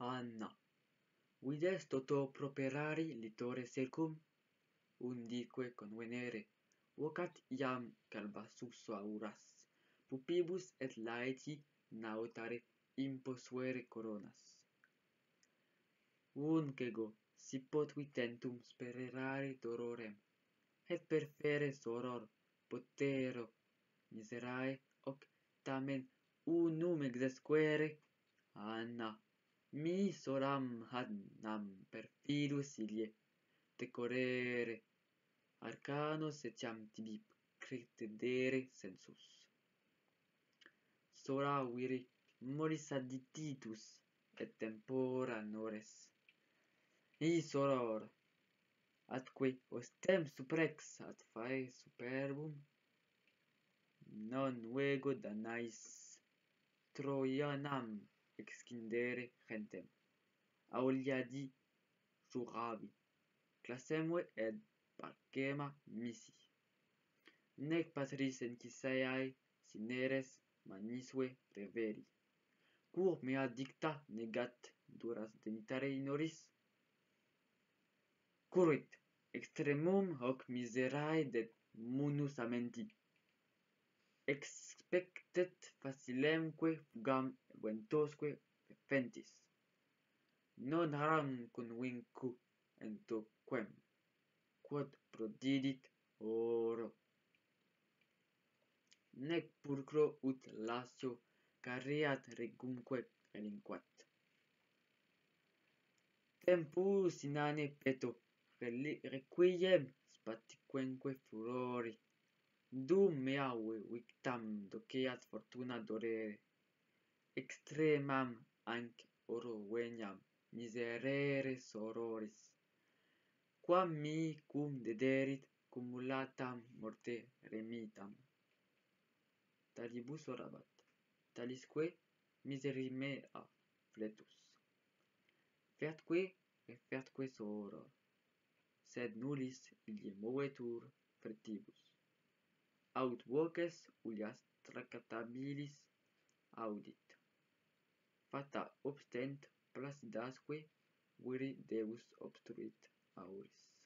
Anna. Vides toto properari litore circum? undique con venere, vocat iam calva susso auras, pupibus et laeti nautare imposuere coronas. Uncego si potuitentum spererare dolorem, et perfere soror potero miserae hoc tamen unum exesquere Anna mi 미소람 한남 perfidus decorere arcanos etiam tibi credere sensus. Sora viri moris addititus et tempora nores. Isoror atque ostem suprex ad fae superbum non vego danais troianam excindere gentem. Auliadi juravi, classemue ed pacema misi. Nec patris encisaeae sineres manisue reveri. Quo mea dicta negat duras denitare inoris? Curuit, extremum hoc miserae det munus amenti. Expectet facilemque fugam ventosque fentis. Non rancun vincu entoquem quod prodidit oro. Nec pulcro ut lasio cariat regumque elinquat tempus inane peto requiem spatiquenque furori. Dum meae victam doceat fortuna dorere extremam anc oroweniam miserere sororis quam mi cum dederit cumulatam morte remitam. Talibus orabat talisque miserimea fletus. Featque et soror sed nullis illi movetur fretibus aut voces ulias tractatabilis audit fata obstent placidasque viri deus obstruit auris.